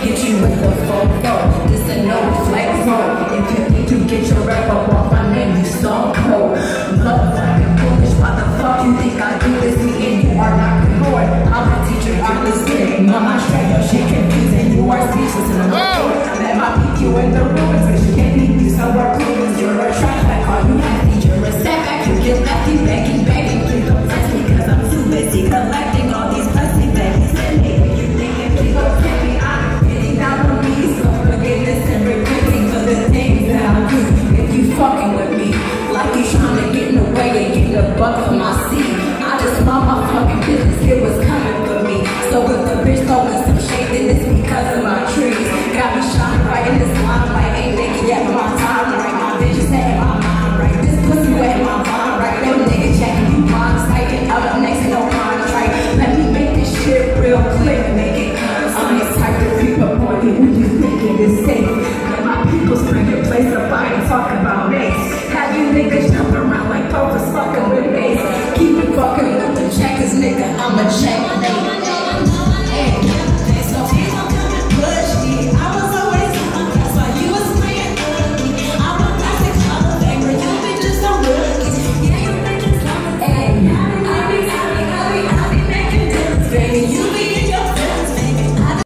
hit you with a phone call. This ain't no flex zone. If you think you get your rap up off, I name you so cold. Love, I've been foolish. Why the fuck you think I do this? Me and you are not ignored. I'm a teacher, I'm the sick. Mama, straight your shit confusing. You are speechless and I'm oh. I met my PQ in the ruins. bugging my seat. I just want my fucking business, it was coming for me. So if the bitch throwing some shade, then it's because of my trees. Got me shot right in this limelight, ain't making yet my time right. My bitch is my mind right. This pussy wet my mind right. No nigga checking you minds, like it out up next no contract. Let me make this shit real clear, make it constant. I'm the type to creep up on you when you thinking it's safe. Let my people's bring your place to fight and talking about I'ma check.